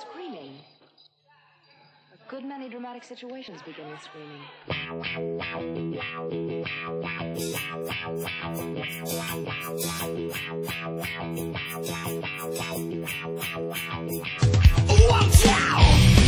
screaming. A good many dramatic situations begin with screaming. Watch out!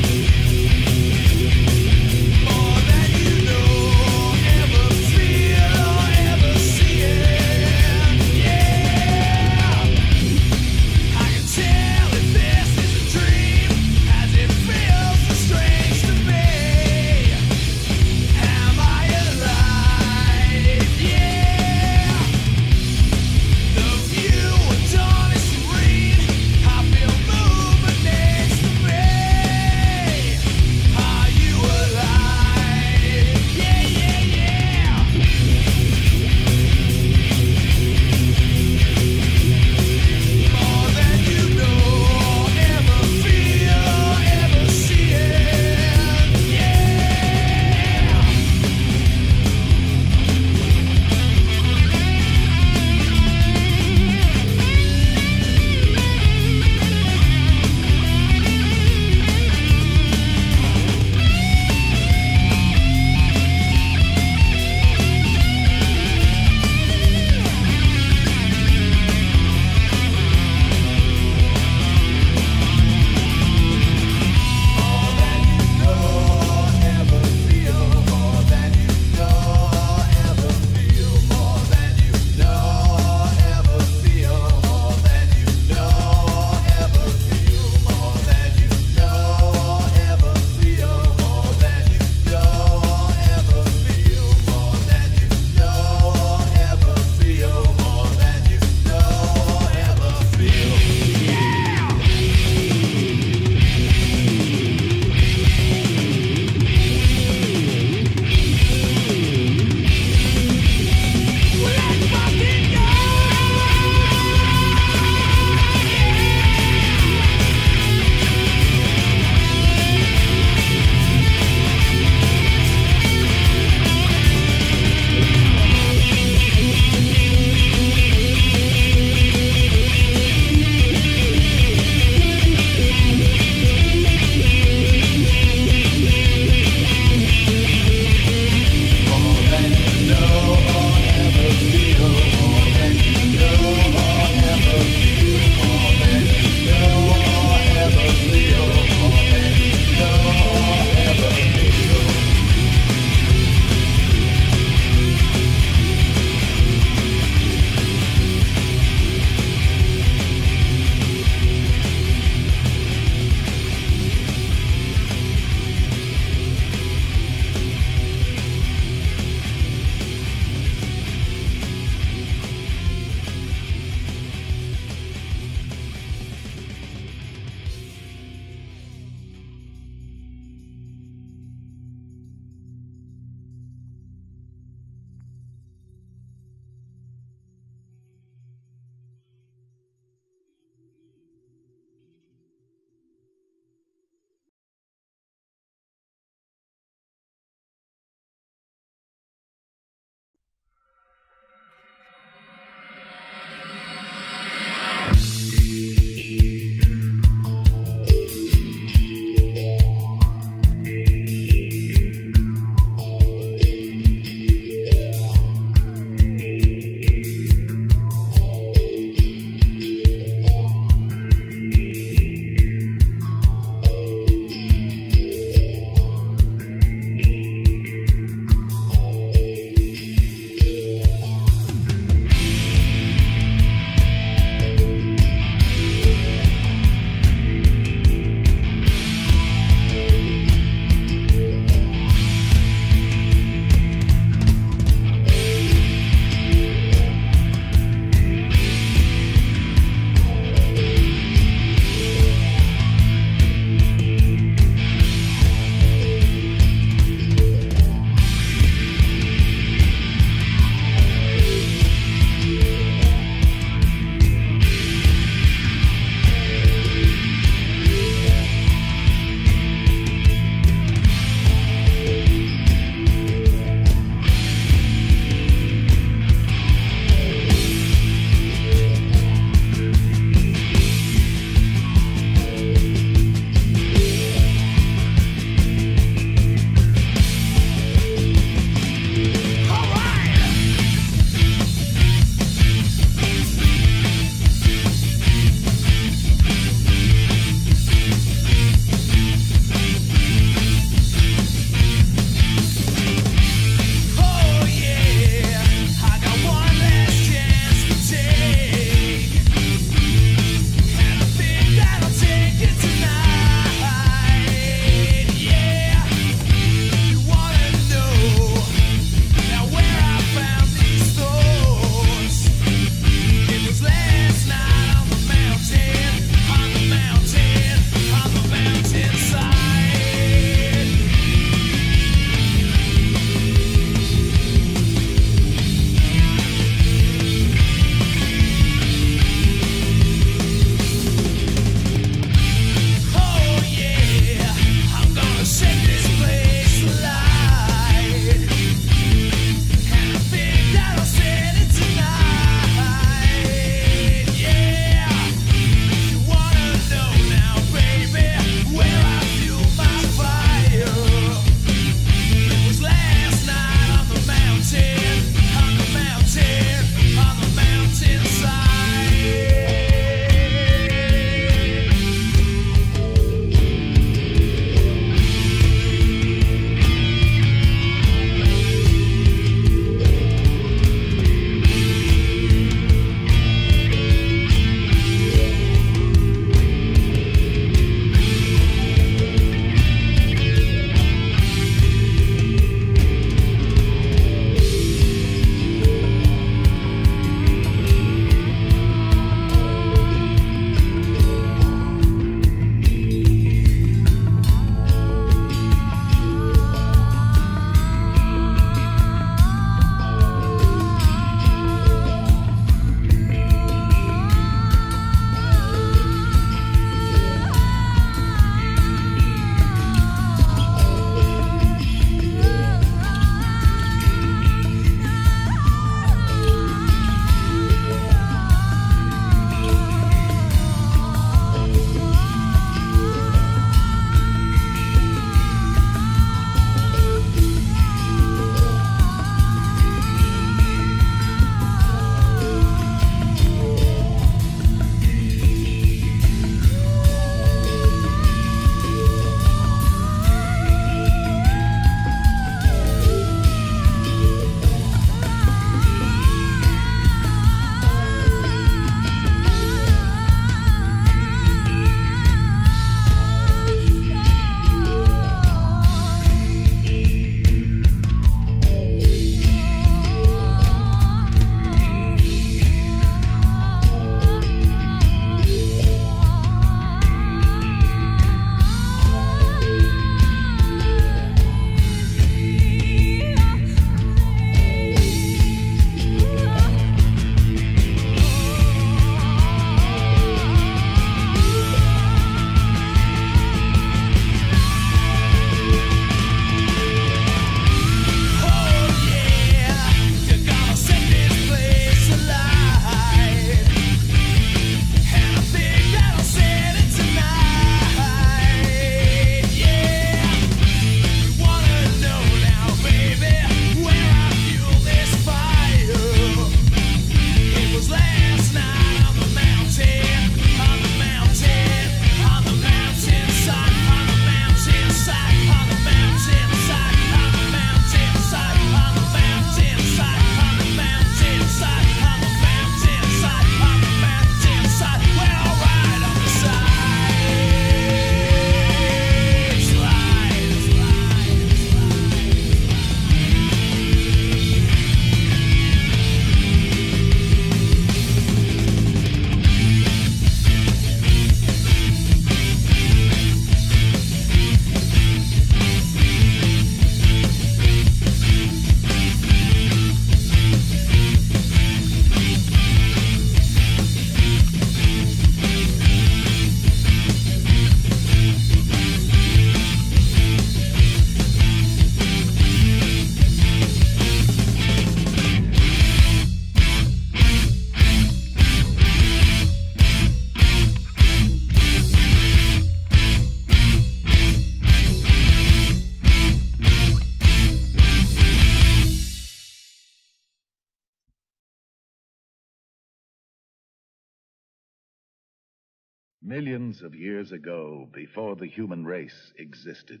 Millions of years ago, before the human race existed,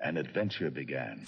an adventure began.